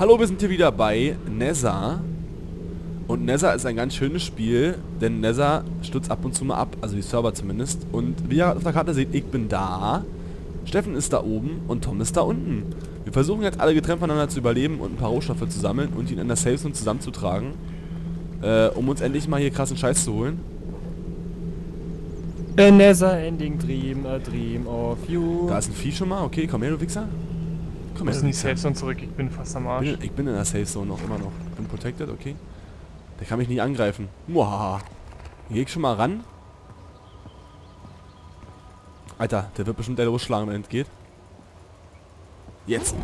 Hallo, wir sind hier wieder bei Nether. Und Nether ist ein ganz schönes Spiel, denn Nether stürzt ab und zu mal ab, also die Server zumindest. Und wie ihr auf der Karte seht, ich bin da, Steffen ist da oben und Tom ist da unten. Wir versuchen jetzt alle getrennt voneinander zu überleben und ein paar Rohstoffe zu sammeln und ihn in der Safe Zone zusammenzutragen, äh, um uns endlich mal hier krassen Scheiß zu holen. A never ending dream, a dream of you. Da ist ein Vieh schon mal, okay, komm her, du Wichser. Komm her, in die Safe Zone zurück, ich bin fast am Arsch. Ich bin, ich bin in der Safe Zone noch, immer noch. Bin protected, okay. Der kann mich nicht angreifen. Muahaha. Hier geh ich schon mal ran. Alter, der wird bestimmt der losschlagen, wenn er entgeht. Jetzt.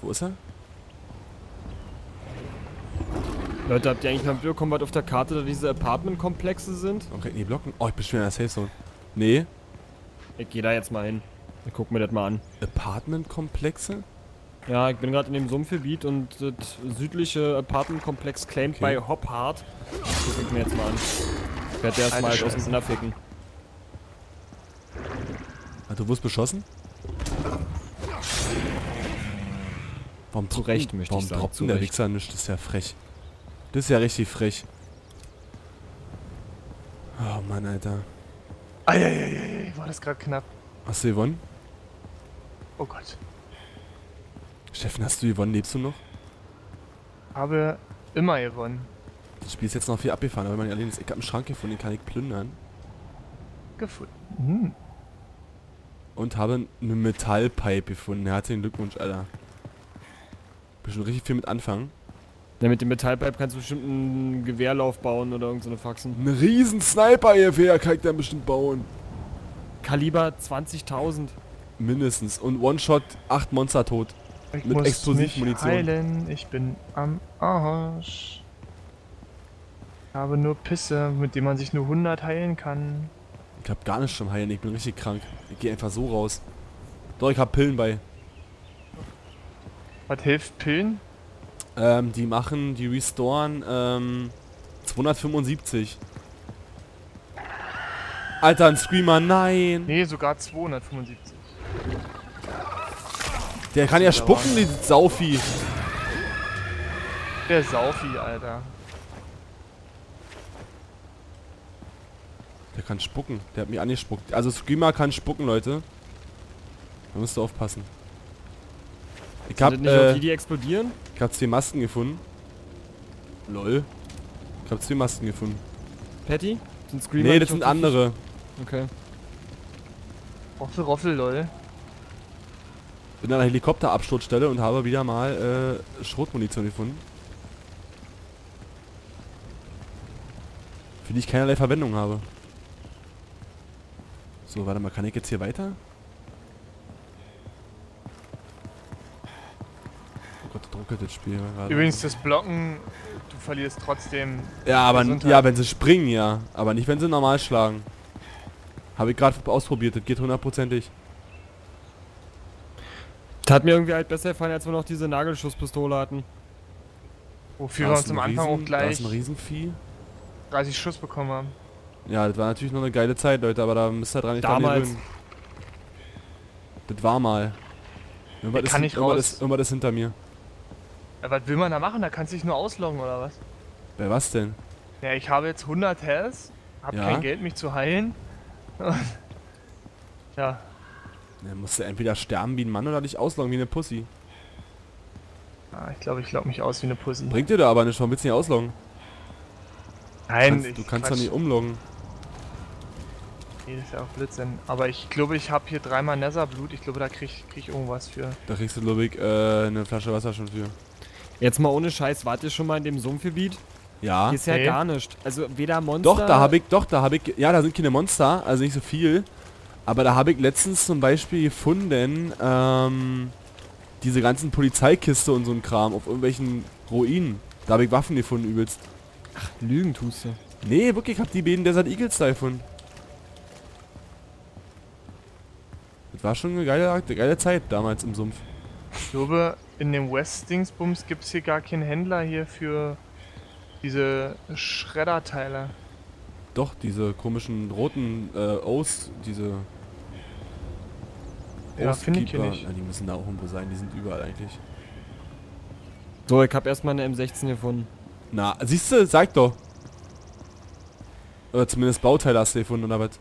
Wo ist er? Leute, habt ihr eigentlich mal mitbekommen, was auf der Karte da diese Apartment-Komplexe sind? Okay, die blocken. Oh, ich bin schon in der Safe Zone. Nee. Ich geh da jetzt mal hin. Ich guck mir das mal an. Apartment-Komplexe? Ja, ich bin gerade in dem Sumpfgebiet und das südliche Apartment-Komplex claimed Okay. by Hophart. Guck ich mir jetzt mal an. Ich werde erstmal halt auseinanderficken. Hat du wurdest beschossen? Warum Zu droppt Recht, möchte ich warum sagen, droppt zu denn der. Wichser nicht? Das ist ja frech. Das ist ja richtig frech. Oh Mann, Alter. Eieieiei, war das gerade knapp. Hast du gewonnen? Oh Gott. Steffen, hast du gewonnen? Lebst du noch? Habe immer gewonnen. Das Spiel ist jetzt noch viel abgefahren, aber wenn man allein ist, ich hab einen Schrank gefunden, den kann ich plündern. Gefunden. Hm. Und habe eine Metallpipe gefunden. Herzlichen Glückwunsch, Alter. Bestimmt richtig viel mit anfangen. Ja, mit dem Metallpipe kannst du bestimmt einen Gewehrlauf bauen oder irgendeine Faxen. Ein riesen Sniper-Gewehr kann ich dann bestimmt bauen. Kaliber 20.000. Mindestens. Und One-Shot, acht Monster tot. Ich Mit muss Explosivmunition. heilen. Ich bin am Arsch. Ich habe nur Pisse, mit dem man sich nur 100 heilen kann. Ich hab gar nichts zum Heilen, ich bin richtig krank. Ich gehe einfach so raus. Doch, ich hab Pillen bei. Was hilft Pillen? Ähm, die machen, die restoren, ähm, 275. Alter, ein Screamer, nein! Nee, sogar 275. Der kann ja spucken, die Saufi. Der Saufi, Alter. Der kann spucken. Der hat mich angespuckt. Also Screamer kann spucken, Leute. Da musst du aufpassen. Ich hab, nicht äh, die, die explodieren? ich hab zwei Masken gefunden. Lol. Ich hab zwei Masken gefunden. Patty? Sind Screamer nee, das sind andere. Okay. Roffel, Roffel, lol. Bin an einer Helikopterabsturzstelle und habe wieder mal äh, Schrotmunition gefunden. Für die ich keinerlei Verwendung habe. So, warte mal, kann ich jetzt hier weiter? Oh Gott, da ruckelt das Spiel gerade. Übrigens, das Blocken, du verlierst trotzdem. Ja, aber Gesundheit. ja, wenn sie springen, ja. Aber nicht, wenn sie normal schlagen. Habe ich gerade ausprobiert, das geht hundertprozentig. Das hat mir irgendwie halt besser gefallen, als wir noch diese Nagelschusspistole hatten. Wofür Da wir uns am Anfang Riesen- auch Da gleich ist ein Riesenvieh. 30 Schuss bekommen haben. Ja, das war natürlich noch eine geile Zeit, Leute, aber da müsst ihr dran nicht dran Damals. gewöhnen. Das war mal. Irgendwas, Ich ist, kann nicht irgendwas, raus. ist, irgendwas ist hinter mir. Ja, was will man da machen? Da kannst du dich nur ausloggen oder was? Wer was denn? Ja, ich habe jetzt 100 Health, habe Ja. kein Geld, mich zu heilen. Ja, Ja, musst du entweder sterben wie ein Mann oder dich ausloggen wie eine Pussy. ah, ich glaube, ich log mich aus wie eine Pussy. Bringt dir da aber nicht, warum willst du nicht ausloggen? Nein, Kannst, ich du kannst doch nicht umloggen. Nee, das ist ja auch Blödsinn. Aber ich glaube, ich habe hier dreimal Netherblut. Ich glaube, da krieg, krieg ich irgendwas für. Da kriegst du, glaube ich, äh, eine Flasche Wasser schon für. Jetzt mal ohne Scheiß, wart ihr schon mal in dem Sumpfgebiet? Ja. Hier ist ja Nee. gar nichts. Also weder Monster... Doch, da habe ich, doch, da habe ich, ja, da sind keine Monster, also nicht so viel. Aber da habe ich letztens zum Beispiel gefunden, ähm, diese ganzen Polizeikiste und so ein Kram auf irgendwelchen Ruinen. Da habe ich Waffen gefunden übelst. Lügen tust du. Nee, wirklich, ich habe die beiden Desert Eagles da gefunden. Das war schon eine geile, eine geile Zeit damals im Sumpf. Ich glaube, in dem West-Dingsbums gibt es hier gar keinen Händler hier für diese Schredderteile. Doch, diese komischen roten äh, O's, diese Ja, finde ich hier nicht. Ja, die müssen da auch irgendwo sein, die sind überall eigentlich. So, ich habe erstmal eine M16 gefunden. Na, siehst du, sag doch. Oder zumindest Bauteile hast du gefunden, oder was?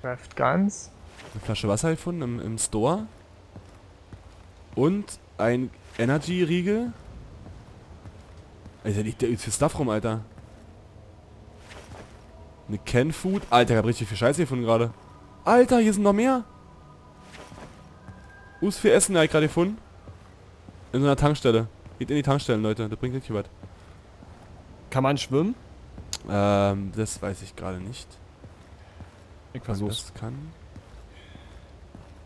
Craft Guns. Eine Flasche Wasser gefunden im, im Store. Und ein Energy-Riegel. Alter, liegt der übelst viel Stuff rum, Alter. Eine Can Food. Alter, ich hab richtig viel Scheiße gefunden gerade. Alter, hier sind noch mehr. Us für Essen, hab ich gerade gefunden. In so einer Tankstelle. Geht in die Tankstellen, Leute. Das bringt richtig was. Kann man schwimmen? Ähm, das weiß ich gerade nicht. Ich versuch's. das kann.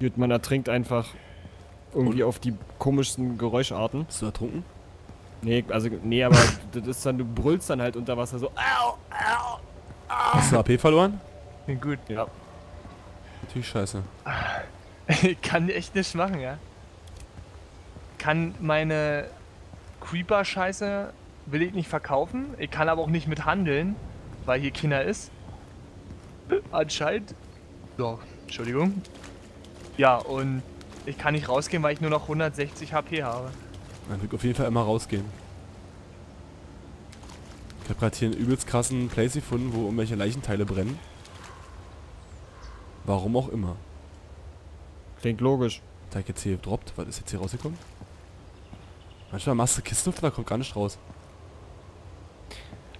Gut, man ertrinkt einfach irgendwie auf die komischsten Geräuscharten. Bist du ertrunken? Nee, also, nee, aber das ist dann, du brüllst dann halt unter Wasser so, au, au. Hast du AP verloren? Bin gut. Ja. Natürlich scheiße. Ich kann echt nichts machen, ja. Kann meine Creeper-Scheiße will ich nicht verkaufen. Ich kann aber auch nicht mit handeln, weil hier keiner ist. Anscheinend. So, Entschuldigung. Ja, und ich kann nicht rausgehen, weil ich nur noch 160 HP habe. Dann will ich auf jeden Fall immer rausgehen. Ich habe gerade hier einen übelst krassen Place gefunden, wo irgendwelche Leichenteile brennen. Warum auch immer. Klingt logisch. Da ich jetzt hier droppt, was ist jetzt hier rausgekommen? Manchmal machst du Kisten auf, da kommt gar nicht raus.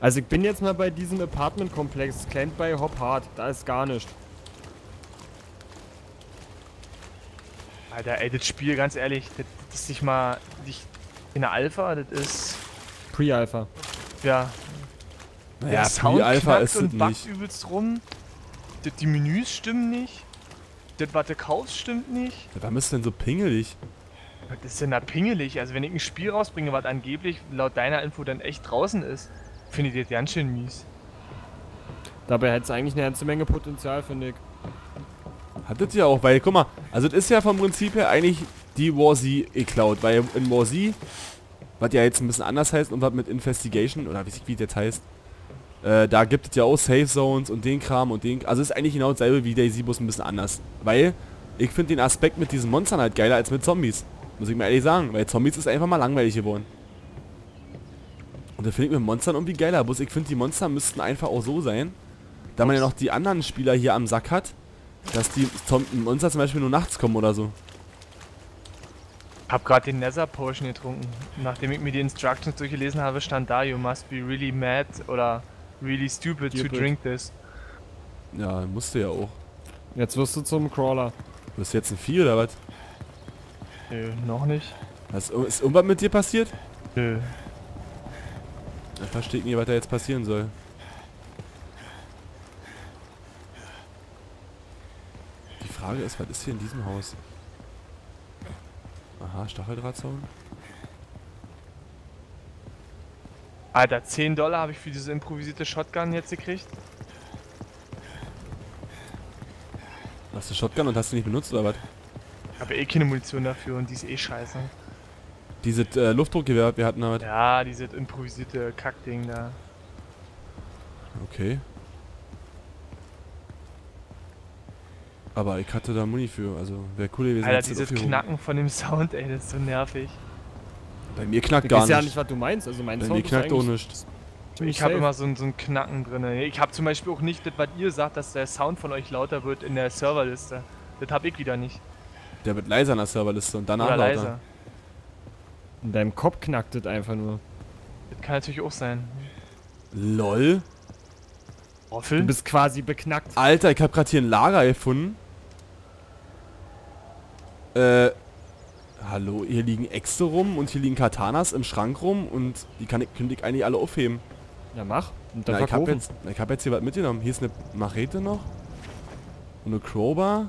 Also ich bin jetzt mal bei diesem Apartment-Komplex, kennt bei Hop Hard, da ist gar nichts. Alter, ey, das Spiel, ganz ehrlich, das, das ist nicht mal nicht in der Alpha, das ist. Pre-Alpha. Ja, Naja, der Sound Pre-Alpha ist und nicht. übelst rum. Die, die Menüs stimmen nicht. Das, was du kaufst, stimmt nicht. Warum ist denn so pingelig? Was ist denn da pingelig? Also wenn ich ein Spiel rausbringe, was angeblich laut deiner Info dann echt draußen ist, finde ich das ganz schön mies. Dabei hätte es eigentlich eine ganze Menge Potenzial, finde ich. Hattet ihr auch, weil, guck mal, also das ist ja vom Prinzip her eigentlich die War Z geklaut, weil in War Z, was ja jetzt ein bisschen anders heißt und was mit Investigation, oder wie es- wie das jetzt heißt, äh, da gibt es ja auch Safe Zones und den Kram und den, also ist eigentlich genau dasselbe wie Daisy, bloß ein bisschen anders. Weil, ich finde den Aspekt mit diesen Monstern halt geiler als mit Zombies. Muss ich mal ehrlich sagen, weil Zombies ist einfach mal langweilig geworden. Und da finde ich mit Monstern irgendwie geiler, bloß ich finde die Monster müssten einfach auch so sein, da man ja noch die anderen Spieler hier am Sack hat, dass die Monster zum Beispiel nur nachts kommen oder so. Hab gerade den Nether Potion getrunken. Nachdem ich mir die Instructions durchgelesen habe, stand da, you must be really mad oder really stupid, to Stupid. drink this. Ja, musste ja auch. Jetzt wirst du zum Crawler. Du bist jetzt ein Vieh oder was? Nö, noch nicht. Was, ist irgendwas mit dir passiert? Nö. Ich verstehe nicht, was da jetzt passieren soll. Die Frage ist, was ist hier in diesem Haus? Aha, Stacheldrahtzaun. Alter, 10 Dollar habe ich für diese improvisierte Shotgun jetzt gekriegt. Hast du Shotgun und hast du nicht benutzt oder was? Ich habe eh keine Munition dafür und die ist eh scheiße. Dieses äh, Luftdruckgewehr, wir hatten halt. Ja, diese improvisierte Kackding da. Okay. Aber ich hatte da Muni für, also wäre cool gewesen. Alter, du dieses. Knacken von dem Sound, ey, das ist so nervig. Bei mir knackt Ich gar weiß ja nicht. nicht, was du meinst. Also mein Bei Sound mir ist knackt auch eigentlich nichts. Ich habe immer so ein, so ein Knacken drin. Ich habe zum Beispiel auch nicht das, was ihr sagt, dass der Sound von euch lauter wird in der Serverliste. Das habe ich wieder nicht. Der wird leiser in der Serverliste und danach Oder lauter. leiser. In deinem Kopf knackt es einfach nur. Das kann natürlich auch sein. LOL. Du Roffel? bist quasi beknackt. Alter, ich habe gerade hier ein Lager gefunden. Äh, hallo, hier liegen Äxte rum und hier liegen Katanas im Schrank rum und die kann ich, könnte ich eigentlich alle aufheben. Ja, mach. Und dann Na, ich habe jetzt, ich hab jetzt hier was mitgenommen. Hier ist eine Machete noch. Und eine Crowbar.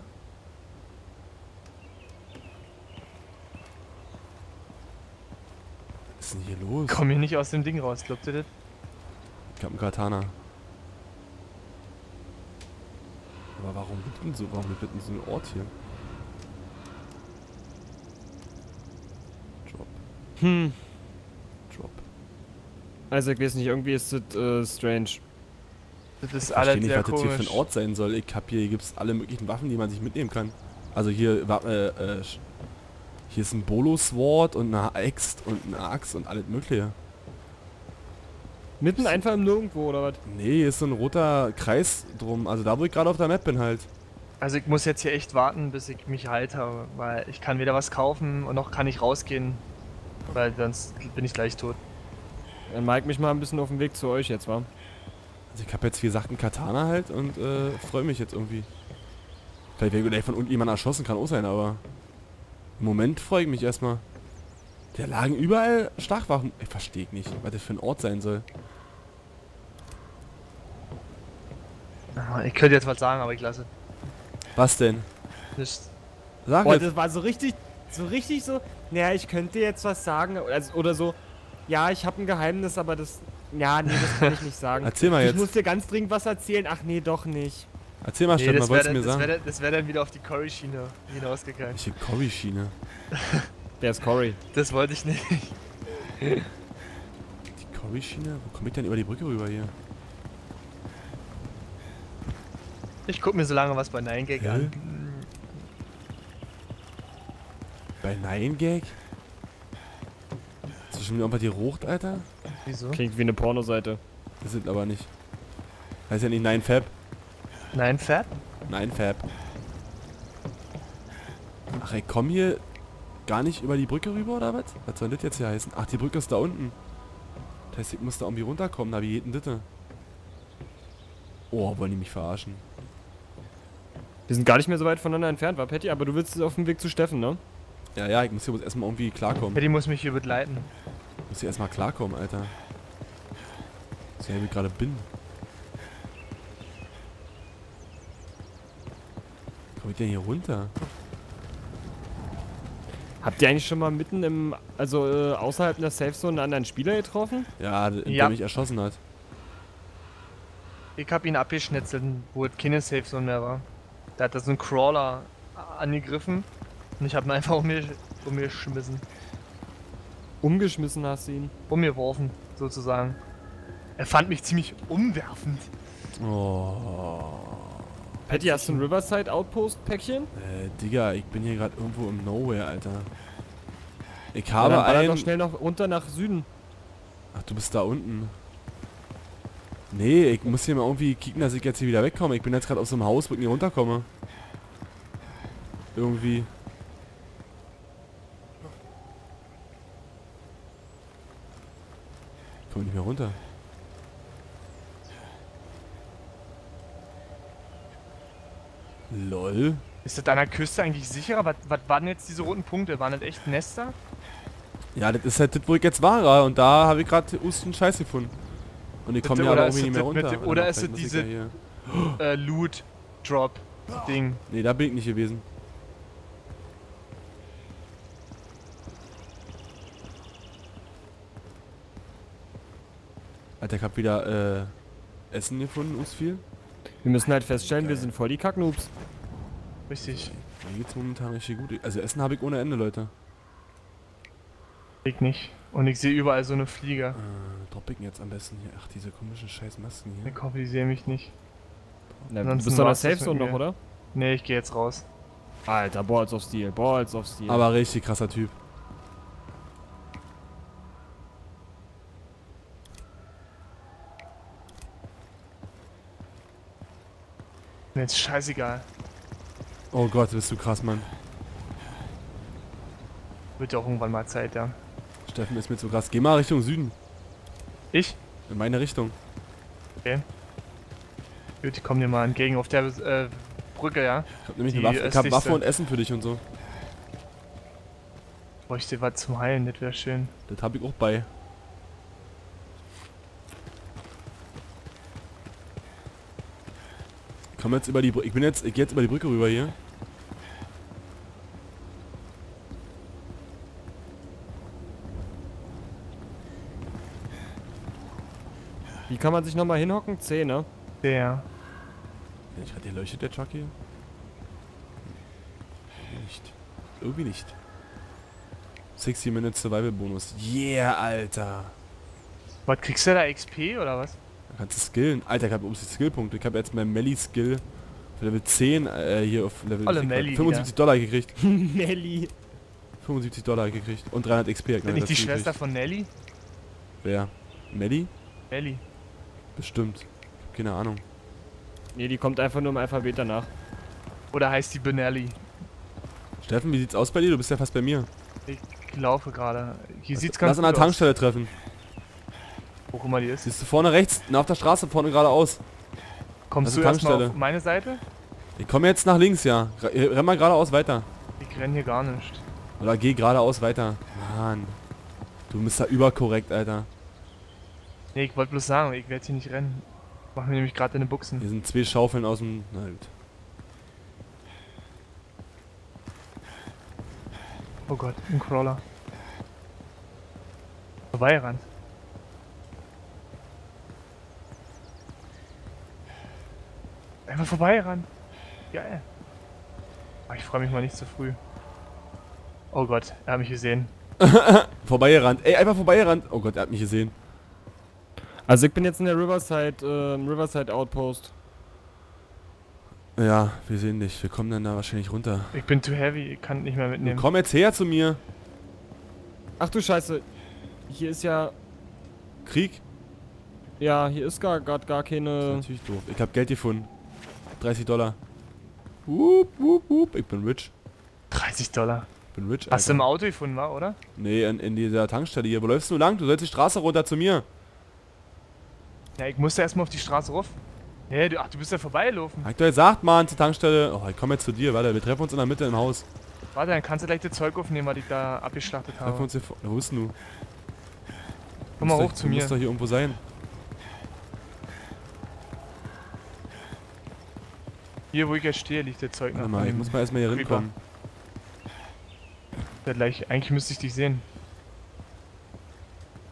Was ist denn hier los? Komm hier nicht aus dem Ding raus, glaubt ihr das? Ich hab einen Katana. Aber warum gibt denn so, warum gibt denn so ein Ort hier? Drop, Hm. drop. Also ich weiß nicht, irgendwie ist das äh, strange. Das ist Ich alles nicht, sehr was das hier für komisch. ein Ort sein soll. Ich hab hier, hier gibt's alle möglichen Waffen, die man sich mitnehmen kann. Also hier war, äh, äh, hier ist ein Bolo-Sword und eine Axt und eine Axt und alles mögliche. Mitten einfach im Nirgendwo, oder was? Nee, hier ist so ein roter Kreis drum. Also da, wo ich gerade auf der Map bin halt. Also ich muss jetzt hier echt warten, bis ich mich halte, weil ich kann weder was kaufen und noch kann ich rausgehen, weil sonst bin ich gleich tot. Dann mag mich mal ein bisschen auf dem Weg zu euch jetzt, wa? Also ich habe jetzt wie gesagt einen Katana halt und äh, freue mich jetzt irgendwie. Vielleicht werde ich gleich von unten jemand erschossen, kann auch sein, aber im Moment freue ich mich erstmal. Da lagen überall Stachwachen. Ich verstehe nicht, was das für ein Ort sein soll. Ah, Ich könnte jetzt was sagen, aber ich lasse Was denn? nicht. Sag Boah, jetzt. das war so richtig, so richtig so, naja, ich könnte jetzt was sagen, also, oder so, ja, ich habe ein Geheimnis, aber das, ja, nee, das kann ich nicht sagen. Erzähl mal Ich jetzt. muss dir ganz dringend was erzählen, ach nee, doch nicht. Erzähl mal, Nee, Stefan, das was wäre wolltest du dann, mir das sagen? wär, das wär dann wieder auf die Curry-Schiene hinausgegangen. Welche Curry-Schiene? Der ist Cory. Das wollte ich nicht. Die Curry-Schiene? Wo komme ich denn über die Brücke rüber hier? Ich guck mir so lange was bei 9gag Hä? an. Bei Nine Gag? Hast du schon wieder irgendwas gerucht, Alter? Wieso? Klingt wie eine Pornoseite. Das sind aber nicht. Heißt ja nicht Nine Fab. Nein, Fab? Nine Fab. Ach, ich komm hier gar nicht über die Brücke rüber, oder was? Was soll das jetzt hier heißen? Ach, die Brücke ist da unten. Das heißt, ich muss da irgendwie runterkommen. Na, wie geht denn das? Oh, wollen die mich verarschen? Wir sind gar nicht mehr so weit voneinander entfernt, war Patty, aber du willst auf dem Weg zu Steffen, ne? Ja, ja, ich muss hier erstmal irgendwie klarkommen. Paddy muss mich hier begleiten. Ich muss hier erstmal klarkommen, Alter. So, wie ich gerade bin. Komm ich denn hier runter? Habt ihr eigentlich schon mal mitten im, also äh, außerhalb der Safe Zone einen anderen Spieler getroffen? Ja, der, Ja. mich erschossen hat. Ich hab ihn abgeschnetzelt, wo es keine Safe Zone mehr war. Da hat er so einen Crawler angegriffen und ich hab ihn einfach um mir, umgeschmissen. Umgeschmissen hast du ihn. Umgeworfen, sozusagen. Er fand mich ziemlich umwerfend. Oh. Patty, hast du ein Riverside Outpost Päckchen? Äh, Digga, ich bin hier gerade irgendwo im Nowhere, Alter. Ich Ja, habe dann baller ein... doch schnell noch runter nach Süden. Ach, du bist da unten. Nee, ich muss hier mal irgendwie kicken, dass ich jetzt hier wieder wegkomme. Ich bin jetzt gerade aus so einem Haus, wo ich nicht runterkomme. Irgendwie. Ich komme nicht mehr runter. LOL. Ist das an der Küste eigentlich sicherer? Was, was waren jetzt diese roten Punkte? Waren das echt Nester? Ja, das ist halt das, wo ich jetzt war. Und da habe ich gerade Usten Scheiß gefunden. Und ich komme Oder aber ist irgendwie nicht mehr runter. oder mal, ist es diese- ja Äh, Loot Drop Ding. Nee, da bin ich nicht gewesen. Alter, ich hab wieder äh, Essen gefunden, Usfil. Wir müssen halt feststellen, wir sind voll die Kacknoobs. Richtig. Mir geht's momentan richtig gut. Also Essen habe ich ohne Ende, Leute. Ich nicht. Und ich sehe überall so eine Fliege. Äh, drop ich ihn jetzt am besten hier. Ach, diese komischen scheiß Masken hier. Ich hoffe, die sehen mich nicht. Na, du bist doch Safe mit noch, oder? Nee, ich gehe jetzt raus. Alter, Balls of Steel, Balls of Steel. Aber richtig krasser Typ. Mir jetzt scheißegal. Oh Gott, bist du krass, Mann. Wird ja auch irgendwann mal Zeit, ja. Steffen ist mir zu krass. Geh mal Richtung Süden. Ich? In meine Richtung. Gut, ich komm dir mal entgegen auf der äh, Brücke, ja. Ich hab nämlich Die eine Waffe, ich hab. Waffe und Essen für dich und so. Bräuchte was zum Heilen, das wäre schön. Das hab ich auch bei. Ich komm jetzt über die Brücke. Ich bin jetzt, ich geh jetzt über die Brücke rüber hier. Wie kann man sich nochmal hinhocken? C, ne? Der. Ich hatte leuchtet der hier? Irgendwie nicht. Irgendwie nicht. 60 Minutes Survival Bonus. Yeah, Alter. Was kriegst du da XP oder was? Kannst du skillen. Alter, ich hab übrigens die Skillpunkte. Ich hab jetzt mein Melly Skill Für Level 10 äh, hier auf Level Olle ich krieg Melli 75 Dollar gekriegt. Nelly. 75 Dollar gekriegt. Und 300 XP. hab ich Ist noch nicht die Schwester gekriegt. von Nelly? Wer? Melli? Nelly. Bestimmt. Ich hab keine Ahnung. Nee, die kommt einfach nur im Alphabet danach. Oder heißt die Benelli? Steffen, wie sieht's aus bei dir? Du bist ja fast bei mir. Ich laufe gerade. Hier sieht's ganz Lass an der aus. Tankstelle treffen. Wo auch immer die ist. Siehst du vorne rechts, na, auf der Straße vorne geradeaus. Kommst also du erstmal auf meine Seite? Ich komme jetzt nach links, ja. Renn mal geradeaus weiter. Ich renn hier gar nicht. Oder geh geradeaus weiter. Mann. Du bist da überkorrekt, Alter. Nee, ich wollte bloß sagen, ich werde hier nicht rennen. Mach mir nämlich gerade eine Buchsen. Hier sind zwei Schaufeln aus dem... Na gut. Oh Gott, ein Crawler. Vorbeigerannt. Einfach vorbeigerannt. Geil. Ah, ich freue mich mal nicht zu früh. Oh Gott, er hat mich gesehen. Vorbeigerannt. Ey, einfach vorbeigerannt. Oh Gott, er hat mich gesehen. Also ich bin jetzt in der Riverside, ähm, Riverside Outpost. Ja, wir sehen dich. Wir kommen dann da wahrscheinlich runter. Ich bin too heavy, ich kann nicht mehr mitnehmen. komm jetzt her zu mir. Ach du Scheiße. Hier ist ja, Krieg? ja, hier ist gar, gar, gar Das ist keine... natürlich doof. Ich hab Geld gefunden. 30 Dollar. Wup, wup, wup. Ich bin rich. 30 Dollar. Ich bin rich, Hast du Alter. im Auto gefunden, war, oder? Nee, in, in dieser Tankstelle hier. Wo läufst du lang? Du sollst die Straße runter zu mir. Ja, ich musste erstmal auf die Straße rauf. Hä, du, ach, du bist ja vorbeigelaufen. Hab ich doch gesagt, Mann, zur Tankstelle. Oh, ich komm jetzt zu dir. Warte, wir treffen uns in der Mitte im Haus. Warte, dann kannst du gleich das Zeug aufnehmen, was ich da abgeschlachtet Treffen wir habe. uns hier vor. Wo bist denn du? Komm mal hoch doch- zu du mir. musst doch hier irgendwo sein. Hier, wo ich jetzt stehe, liegt das Zeug noch. Warte mal, ich muss mal erstmal hier Creeper. rinkommen. Ja, gleich, eigentlich müsste ich dich sehen.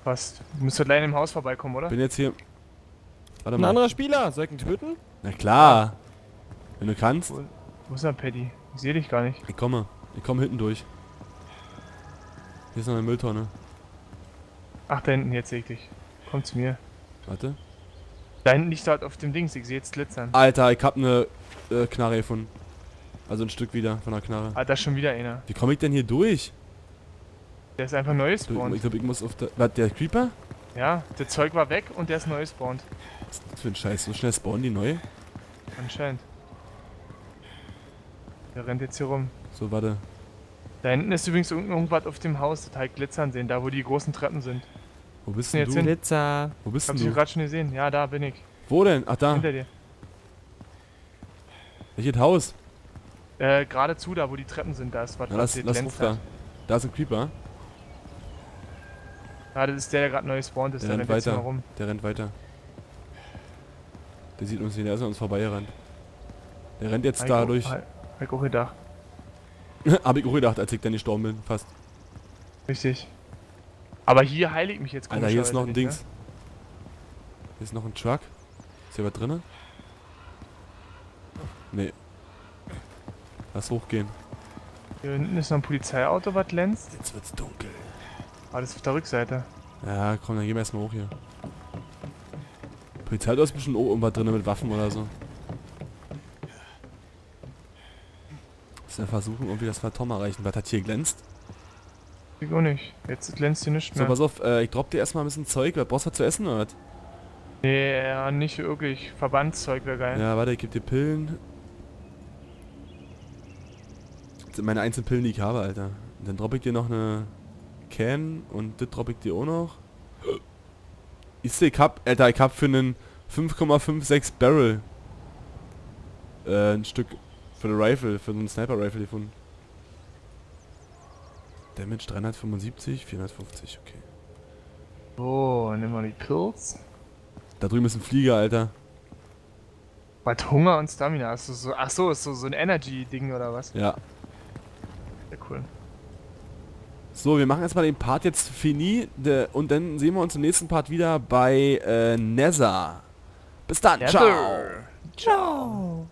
Fast. Du müsstest gleich im Haus vorbeikommen, oder? Bin jetzt hier. Warte Ein mal. anderer Spieler, soll ich ihn töten? Na klar. Wenn du kannst. Wo, wo ist der Paddy? Ich sehe dich gar nicht. Ich komme. Ich komme hinten durch. Hier ist noch eine Mülltonne. Ach, da hinten, jetzt sehe ich dich. Komm zu mir. Warte. Da hinten liegt halt auf dem Dings, ich sehe jetzt glitzern. Alter, ich hab eine äh, Knarre gefunden. Also ein Stück wieder von der Knarre. Ah, da ist schon wieder einer. Wie komme ich denn hier durch? Der ist einfach neu gespawnt. ich glaube, ich muss auf der. Was, der Creeper? Ja, das Zeug war weg und der ist neu gespawnt. Was ist das für ein Scheiß? So schnell spawnen die neu? Anscheinend. Der rennt jetzt hier rum. So, warte. Da hinten ist übrigens irgend- irgendwas auf dem Haus, das halt glitzern sehen, da wo die großen Treppen sind. Wo bist denn jetzt du? hin. Glitzer. Wo bist Hab denn ich du? gerade schon gesehen. Ja, da bin ich. Wo denn? Ach da. Hinter dir. Welches Haus? Äh, geradezu da, wo die Treppen sind, da ist was. Na, was lass, lass ruf da. Da ist ein Creeper. Ja, das ist der, der gerade neu gespawnt ist. Der Der rennt rennt weiter. mal rum. Der rennt weiter. Der sieht uns nicht, der ist an uns vorbeigerannt. Der rennt jetzt Hab da ich durch. Hab hab ich auch gedacht. Hab ich auch gedacht, als ich dann gestorben bin. Fast. Richtig. Aber hier heile ich mich jetzt Alter, hier ist noch ein Dings. Hier ist noch ein Truck. Ist hier was drinne? Nee. Lass hochgehen. Ne? Hier hinten ist noch ein Polizeiauto, was glänzt. Jetzt wird's dunkel. Ah, das ist auf der Rückseite. Ja, komm, dann gehen wir erstmal hoch hier. Polizei, da ist bestimmt auch irgendwas drin mit Waffen oder so. Müssen wir versuchen, irgendwie das Phantom erreichen. Was hat hier glänzt? Ich auch nicht. Jetzt glänzt hier nicht So, mehr. pass auf, äh, ich dropp dir erstmal ein bisschen Zeug. Was brauchst du zu essen oder was? nee, ja, nicht wirklich. Verbandszeug wäre geil. Ja, warte, ich geb dir Pillen. Das sind meine einzelnen Pillen, die ich habe, Alter. Und dann dropp ich dir noch eine Can und das dropp ich dir auch noch. Ich seh, ich hab, Alter, ich hab für einen 5,56 Barrel äh, ein Stück für eine Rifle, für so einen Sniper-Rifle gefunden. Damage 375, 450, okay. So, nimm mal die Pills. Da drüben ist ein Flieger, Alter. Was Hunger und Stamina. Hast du so, ach so, ist so, so ein Energy-Ding oder was? Ja. Sehr cool. So, wir machen erstmal den Part jetzt fini de, und dann sehen wir uns im nächsten Part wieder bei äh, Nether. Bis dann, ciao. Ciao.